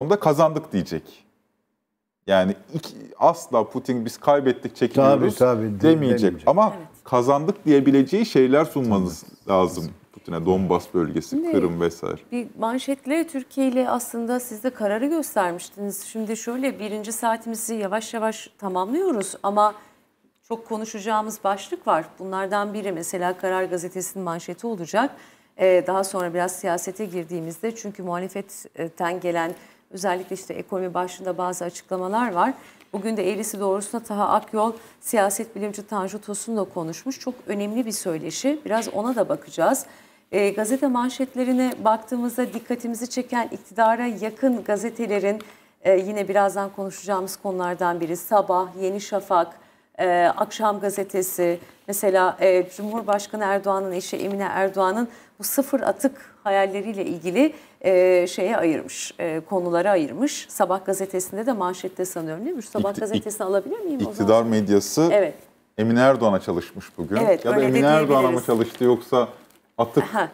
Onda kazandık diyecek. Yani iki, asla Putin biz kaybettik çekiliyoruz Tabii, tabii, demeyecek. demeyecek. Ama kazandık diyebileceği şeyler sunmanız lazım Putin'e. Donbas bölgesi, Şimdi- Kırım vesaire. Bir manşetle Türkiye ile aslında siz de kararı göstermiştiniz. Şimdi şöyle birinci saatimizi yavaş yavaş tamamlıyoruz ama çok konuşacağımız başlık var. Bunlardan biri mesela Karar Gazetesi'nin manşeti olacak. Ee, daha sonra biraz siyasete girdiğimizde çünkü muhalefetten gelen özellikle işte ekonomi başlığında bazı açıklamalar var. Bugün de eğrisi doğrusuna Taha Akyol siyaset bilimci Tanju Tosun'la konuşmuş. Çok önemli bir söyleşi. Biraz ona da bakacağız. E, gazete manşetlerine baktığımızda dikkatimizi çeken iktidara yakın gazetelerin e, yine birazdan konuşacağımız konulardan biri Sabah, Yeni Şafak, e, Akşam Gazetesi. Mesela e, Cumhurbaşkanı Erdoğan'ın eşi Emine Erdoğan'ın bu sıfır atık hayalleriyle ilgili e, şeye ayırmış, e, konulara ayırmış. Sabah gazetesinde de manşette sanıyorum değil mi? Şu Sabah İkti- gazetesini alabilir miyim? o zaman? İktidar medyası Evet. Emine Erdoğan'a çalışmış bugün. Evet, ya da Emine Erdoğan'a mı çalıştı yoksa atık Ha,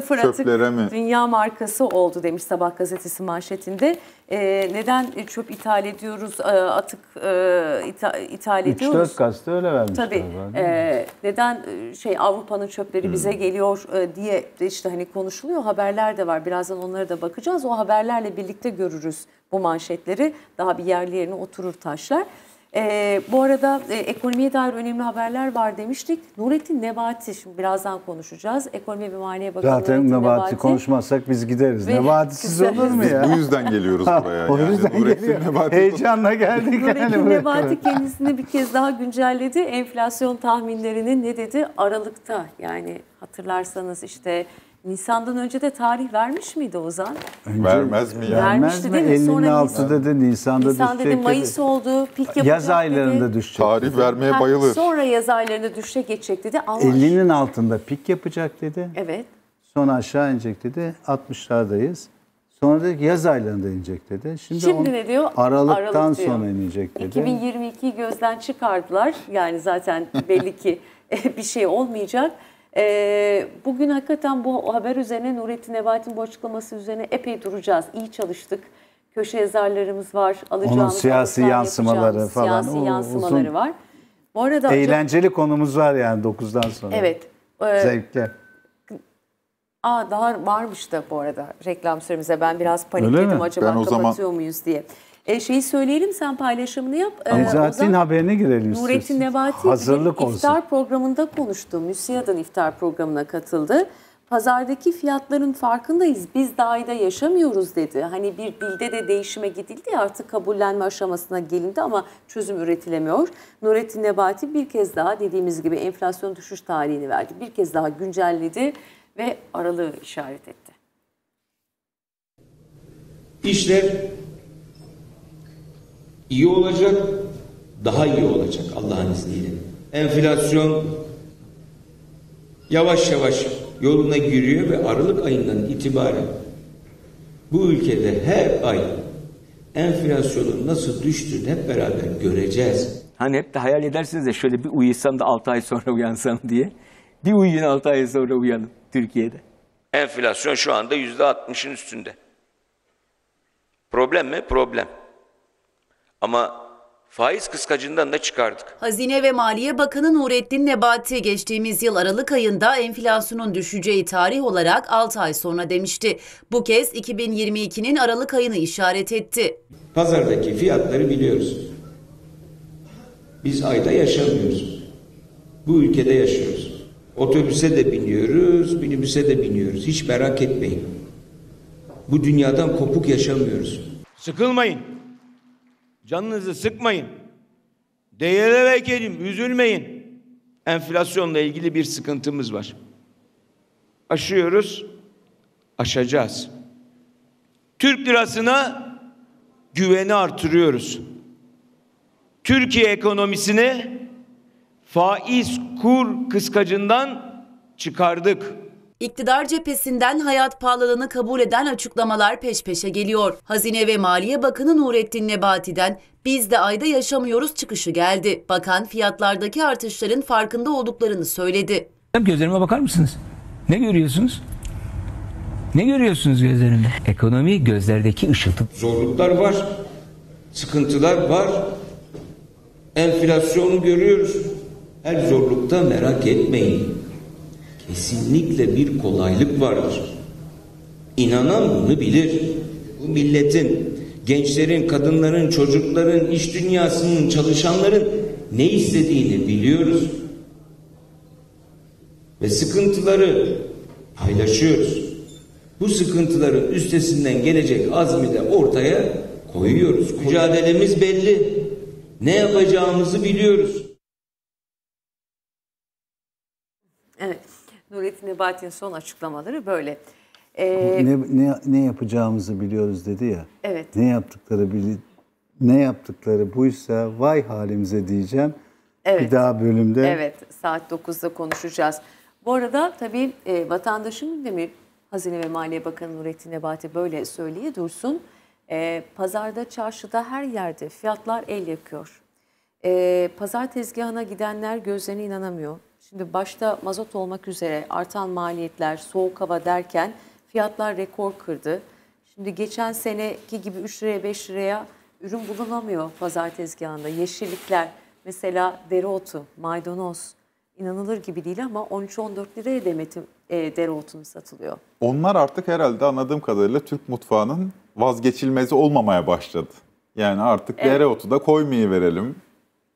sıfır atık Çöplere mi? dünya markası oldu demiş Sabah gazetesi manşetinde. Ee, neden çöp ithal ediyoruz, e, atık e, itha- ithal ediyoruz? 3-4 gazete öyle vermişler. Tabii. mi? e, neden e, şey Avrupa'nın çöpleri bize Hmm. geliyor e, diye işte hani konuşuluyor. Haberler de var. Birazdan onlara da bakacağız. O haberlerle birlikte görürüz bu manşetleri. Daha bir yerli yerine oturur taşlar. E, bu arada e, ekonomiye dair önemli haberler var demiştik. Nurettin Nebati şimdi birazdan konuşacağız. Ekonomi ve Maliye Bakanı Zaten Nurettin Nebati konuşmazsak biz gideriz. Ve Nebatisiz güzel. olur mu Biz ya? bu yüzden geliyoruz buraya. o yani. yüzden Nurettin geliyor. Nebati- Heyecanla geldik. yani Nurettin buraya. Nebati kendisini bir kez daha güncelledi. Enflasyon tahminlerini ne dedi? Aralıkta yani hatırlarsanız işte Nisan'dan önce de tarih vermiş miydi Ozan? Vermez mi ya? Ver- Vermez Vermişti mi? değil mi? Elinin Sonra altı dedi, Nisan'da Nisan düşecek dedi, dedi. Mayıs oldu, pik yapacak Yaz dedi. aylarında düşecek. Tarih vermeye Ha, bayılır. Sonra yaz aylarında düşe geçecek dedi. Ama 50'nin altında pik yapacak dedi. Evet. Sonra aşağı inecek dedi. 60'lardayız. Sonra da yaz aylarında inecek dedi. Şimdi, Şimdi on- ne diyor? Aralıktan Aralık diyor. sonra inecek dedi. 2022'yi gözden çıkardılar. Yani zaten belli ki bir şey olmayacak. Ee, bugün hakikaten bu haber üzerine Nurettin Nebati'nin bu açıklaması üzerine epey duracağız. İyi çalıştık. Köşe yazarlarımız var. Alacağımız, Onun siyasi yansımaları falan, Siyasi o yansımaları uzun- var. Bu arada Eğlenceli konumuz var yani 9'dan sonra. Evet. Ee, Zevkle. Aa daha varmış da bu arada reklam süremize. Ben biraz panikledim acaba Ben o zaman- kapatıyor muyuz diye. E, şeyi söyleyelim sen paylaşımını yap. Necati'nin Ozan- haberine girelim Nurettin istiyorsun. Nebati Hazırlık olsun. iftar programında konuştu. Müsiyad'ın iftar programına katıldı. Pazardaki fiyatların farkındayız. Biz dahide yaşamıyoruz dedi. Hani bir dilde de değişime gidildi ya artık kabullenme aşamasına gelindi ama çözüm üretilemiyor. Nurettin Nebati bir kez daha dediğimiz gibi enflasyon düşüş tarihini verdi. Bir kez daha güncelledi ve aralığı işaret etti. İşler iyi olacak, daha iyi olacak Allah'ın izniyle. Enflasyon yavaş yavaş yoluna giriyor ve Aralık ayından itibaren bu ülkede her ay enflasyonun nasıl düştüğünü hep beraber göreceğiz. Hani hep de hayal edersiniz de şöyle bir uyusam da 6 ay sonra uyansam diye. Bir uyuyun 6 ay sonra uyanın Türkiye'de. Enflasyon şu anda yüzde altmışın üstünde. Problem mi? Problem. Ama faiz kıskacından da çıkardık. Hazine ve Maliye Bakanı Nurettin Nebati geçtiğimiz yıl Aralık ayında enflasyonun düşeceği tarih olarak 6 ay sonra demişti. Bu kez 2022'nin Aralık ayını işaret etti. Pazardaki fiyatları biliyoruz. Biz ayda yaşamıyoruz. Bu ülkede yaşıyoruz. Otobüse de biniyoruz, minibüse de biniyoruz. Hiç merak etmeyin. Bu dünyadan kopuk yaşamıyoruz. Sıkılmayın. Canınızı sıkmayın. Değererek edin, üzülmeyin. Enflasyonla ilgili bir sıkıntımız var. Aşıyoruz, aşacağız. Türk lirasına güveni artırıyoruz. Türkiye ekonomisini faiz kur kıskacından çıkardık. İktidar cephesinden hayat pahalılığını kabul eden açıklamalar peş peşe geliyor. Hazine ve Maliye Bakanı Nurettin Nebati'den biz de ayda yaşamıyoruz çıkışı geldi. Bakan fiyatlardaki artışların farkında olduklarını söyledi. Gözlerime bakar mısınız? Ne görüyorsunuz? Ne görüyorsunuz gözlerinde? Ekonomi gözlerdeki ışıltı. Zorluklar var, sıkıntılar var. Enflasyonu görüyoruz. Her zorlukta merak etmeyin. Kesinlikle bir kolaylık vardır. İnanan bunu bilir. Bu milletin, gençlerin, kadınların, çocukların, iş dünyasının, çalışanların ne istediğini biliyoruz. Ve sıkıntıları paylaşıyoruz. Bu sıkıntıların üstesinden gelecek azmi de ortaya koyuyoruz. Mücadelemiz belli. Ne yapacağımızı biliyoruz. Evet. Nebati'nin son açıklamaları böyle. Ee, ne, ne, ne yapacağımızı biliyoruz dedi ya. Evet. Ne yaptıkları bili, ne yaptıkları buysa vay halimize diyeceğim. Evet. Bir daha bölümde Evet, saat 9'da konuşacağız. Bu arada tabii e, vatandaşın gündemi Hazine ve Maliye Bakanı Nurettin Nebati böyle söyleye dursun. E, pazarda, çarşıda her yerde fiyatlar el yakıyor. E, pazar tezgahına gidenler gözlerine inanamıyor. Şimdi başta mazot olmak üzere artan maliyetler, soğuk hava derken fiyatlar rekor kırdı. Şimdi geçen seneki gibi 3 liraya 5 liraya ürün bulunamıyor pazar tezgahında. Yeşillikler, mesela dereotu, maydanoz inanılır gibi değil ama 13-14 liraya demetim e, dereotunun satılıyor. Onlar artık herhalde anladığım kadarıyla Türk mutfağının vazgeçilmezi olmamaya başladı. Yani artık dereotu da koymayı verelim.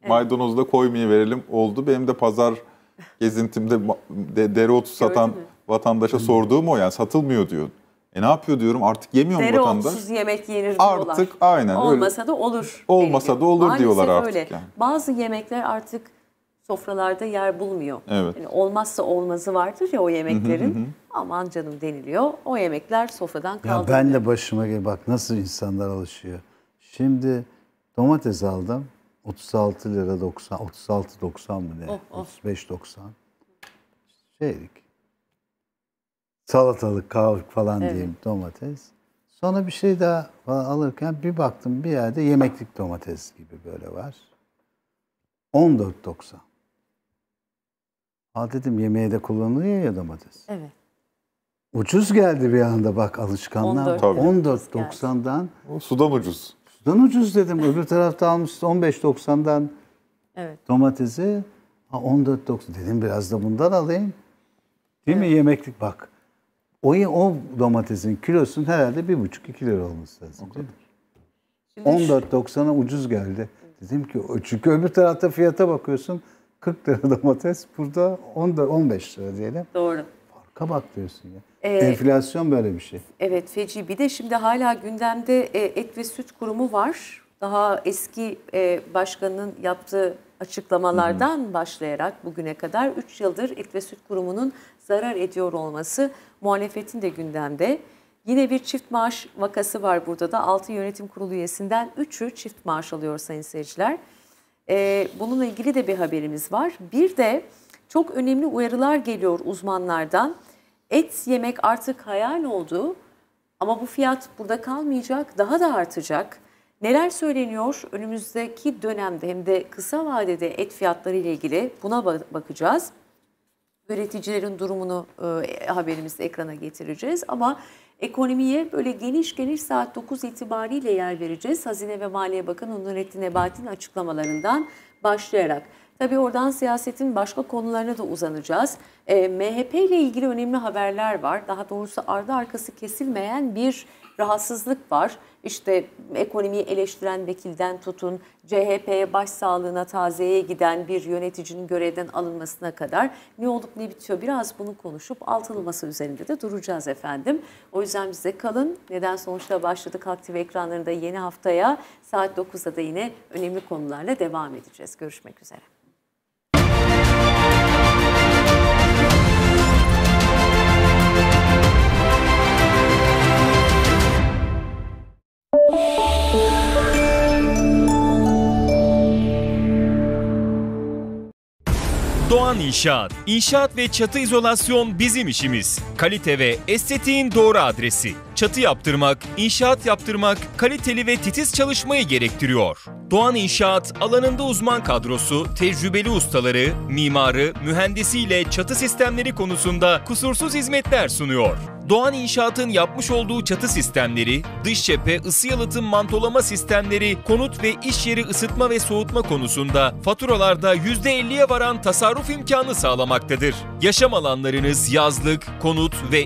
Maydanozu da koymayı verelim oldu. Benim de pazar gezintimde de, dereotu satan vatandaşa sorduğum o yani satılmıyor diyor. E ne yapıyor diyorum artık yemiyor mu vatandaş? Dereotsuz yemek yenir diyorlar. Artık aynen öyle. Olmasa da olur. Olmasa da olur Maalesef diyorlar artık öyle. yani. Bazı yemekler artık sofralarda yer bulmuyor. Evet. Yani olmazsa olmazı vardır ya o yemeklerin. Aman canım deniliyor. O yemekler sofradan Ya kaldırılıyor. ben de başıma gel bak nasıl insanlar alışıyor. Şimdi domates aldım. 36 lira 90 36 90 mı ne? Oh, oh. 35 90. Şeylik. Salatalık, kavruk falan Evet. diyeyim domates. Sonra bir şey daha falan alırken bir baktım bir yerde yemeklik domates gibi böyle var. 14.90. Ha dedim yemeğe de kullanılıyor ya domates. Evet. Ucuz geldi bir anda bak alışkanlığa. 14 bak. lira 14.90'dan O sudan ucuz. Sudan ucuz dedim. Öbür tarafta almıştı 15.90'dan Evet. domatesi. Ha 14.90 dedim biraz da bundan alayım. Değil mi yemeklik bak. O, o domatesin kilosunun herhalde 1,5-2 lira olması lazım. değil mi? Şimdi 14.90'a ucuz geldi. Dedim ki çünkü öbür tarafta fiyata bakıyorsun 40 lira domates burada 10 da- 15 lira diyelim. Doğru. Farka bak diyorsun ya. Ee, Enflasyon böyle bir şey. Evet feci. Bir de şimdi hala gündemde e, et ve süt kurumu var. Daha eski e, başkanın yaptığı açıklamalardan başlayarak bugüne kadar 3 yıldır et ve süt kurumunun zarar ediyor olması muhalefetin de gündemde. Yine bir çift maaş vakası var burada da. 6 yönetim kurulu üyesinden 3'ü çift maaş alıyor sayın seyirciler. Ee, bununla ilgili de bir haberimiz var. Bir de çok önemli uyarılar geliyor uzmanlardan. Et yemek artık hayal oldu ama bu fiyat burada kalmayacak, daha da artacak. Neler söyleniyor önümüzdeki dönemde hem de kısa vadede et fiyatları ile ilgili buna ba- bakacağız. Üreticilerin durumunu e, haberimizde ekrana getireceğiz ama ekonomiye böyle geniş geniş saat 9 itibariyle yer vereceğiz. Hazine ve Maliye Bakanı Nurettin Nebati'nin açıklamalarından başlayarak. Tabii oradan siyasetin başka konularına da uzanacağız. E, MHP ile ilgili önemli haberler var. Daha doğrusu ardı arkası kesilmeyen bir rahatsızlık var. İşte ekonomiyi eleştiren vekilden tutun, CHP'ye başsağlığına taziyeye giden bir yöneticinin görevden alınmasına kadar ne olup ne bitiyor biraz bunu konuşup altılı masa üzerinde de duracağız efendim. O yüzden bize kalın. Neden sonuçta başladık aktif ekranlarında yeni haftaya saat 9'da da yine önemli konularla devam edeceğiz. Görüşmek üzere. Doğan İnşaat. İnşaat ve çatı izolasyon bizim işimiz. Kalite ve estetiğin doğru adresi. Çatı yaptırmak, inşaat yaptırmak kaliteli ve titiz çalışmayı gerektiriyor. Doğan İnşaat alanında uzman kadrosu, tecrübeli ustaları, mimarı, mühendisiyle çatı sistemleri konusunda kusursuz hizmetler sunuyor. Doğan İnşaat'ın yapmış olduğu çatı sistemleri, dış cephe ısı yalıtım mantolama sistemleri, konut ve iş yeri ısıtma ve soğutma konusunda faturalarda %50'ye varan tasarruf imkanı sağlamaktadır. Yaşam alanlarınız yazlık, konut ve